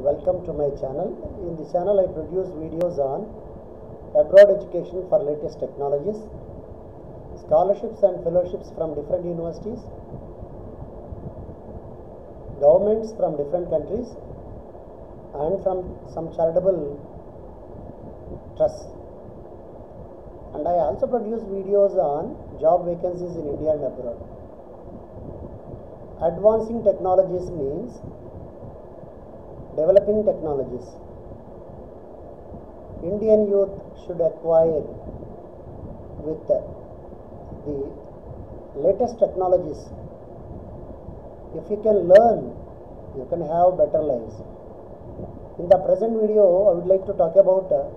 Welcome to my channel. In the channel I produce videos on abroad education for latest technologies, scholarships and fellowships from different universities, governments from different countries and from some charitable trusts. And I also produce videos on job vacancies in India and abroad. Advancing technologies means developing technologies. Indian youth should acquire with the latest technologies. If you can learn, you can have better lives. In the present video, I would like to talk about uh,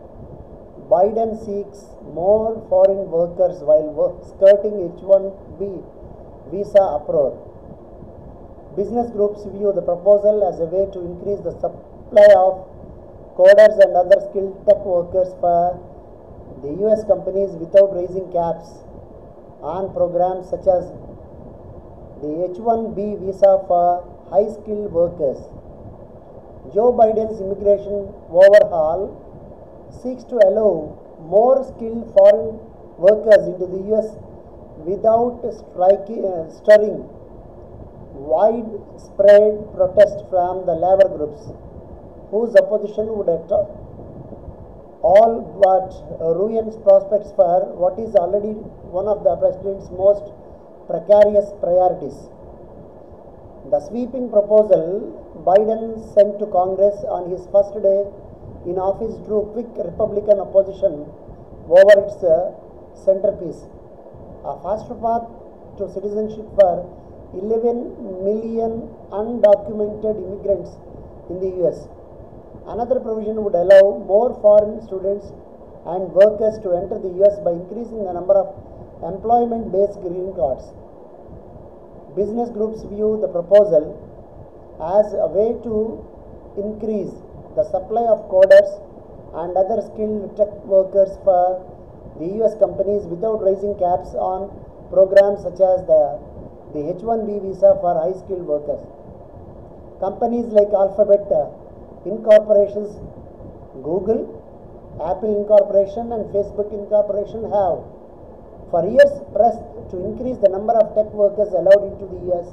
Biden seeks more foreign workers while skirting H1B visa uproar. Business groups view the proposal as a way to increase the supply of coders and other skilled tech workers for the US companies without raising caps on programs such as the H1B visa for high skilled workers. Joe Biden's immigration overhaul seeks to allow more skilled foreign workers into the US without striking, uh, stirring widespread protest from the labor groups, whose opposition would all but ruin prospects for what is already one of the president's most precarious priorities. The sweeping proposal Biden sent to Congress on his first day in office drew quick Republican opposition over its uh, centerpiece. A faster path to citizenship for 11 million undocumented immigrants in the US. Another provision would allow more foreign students and workers to enter the US by increasing the number of employment based green cards. Business groups view the proposal as a way to increase the supply of coders and other skilled tech workers for the US companies without raising caps on programs such as the the H1B visa for high skilled workers. Companies like Alphabet uh, Incorporations, Google, Apple Incorporation, and Facebook Incorporation have for years pressed to increase the number of tech workers allowed into the US,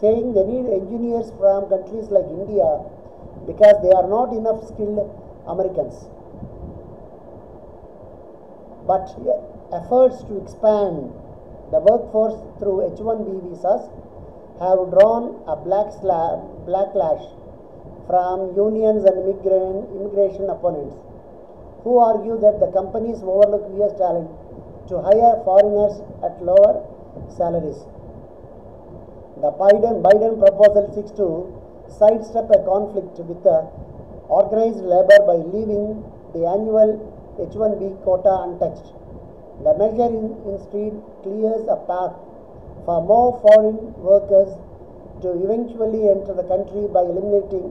saying they need engineers from countries like India because they are not enough skilled Americans. But efforts to expand the workforce through H1B visas have drawn a black backlash from unions and immigration opponents who argue that the companies overlook US talent to hire foreigners at lower salaries. The Biden, Biden proposal seeks to sidestep a conflict with the organized labor by leaving the annual H1B quota untouched. The measure in, in street clears a path for more foreign workers to eventually enter the country by eliminating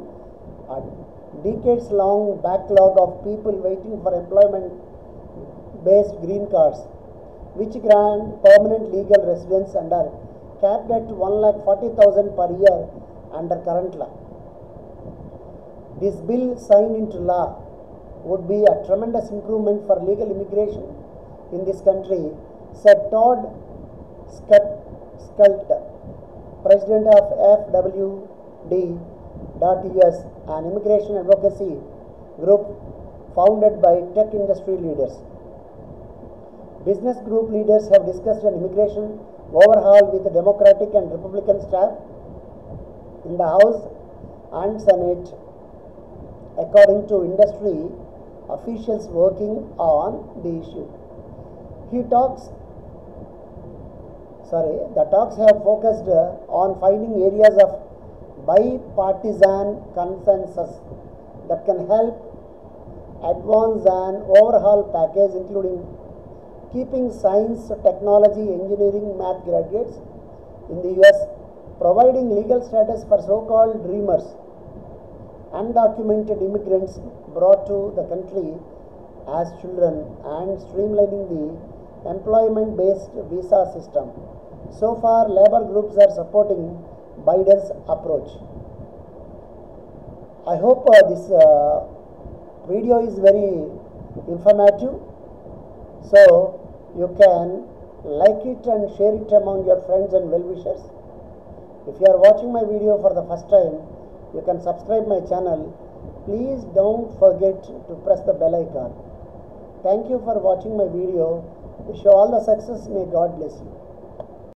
a decades long backlog of people waiting for employment based green cards, which grant permanent legal residence and are capped at 1,40,000 per year under current law. This bill signed into law would be a tremendous improvement for legal immigration in this country, said Todd Skult, president of FWD.US, an immigration advocacy group founded by tech industry leaders. Business group leaders have discussed an immigration overhaul with the Democratic and Republican staff in the House and Senate, according to industry officials working on the issue. He talks, sorry, the talks have focused uh, on finding areas of bipartisan consensus that can help advance an overhaul package including keeping science, technology, engineering, math graduates in the US, providing legal status for so-called dreamers, undocumented immigrants brought to the country as children and streamlining the employment based visa system. So far, labor groups are supporting Biden's approach. I hope uh, this uh, video is very informative. So you can like it and share it among your friends and well-wishers. If you are watching my video for the first time, you can subscribe my channel. Please don't forget to press the bell icon. Thank you for watching my video. Wish you all the success. May God bless you.